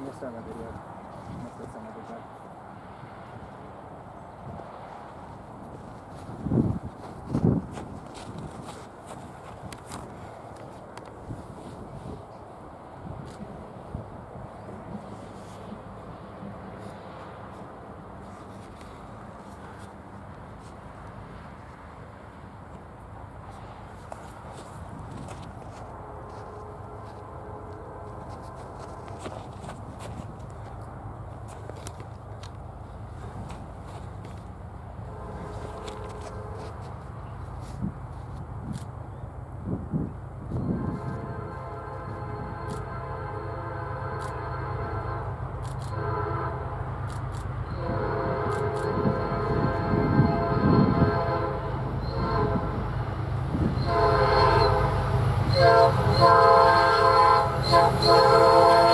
несе наберет. Несеться на бюджет. Thank Música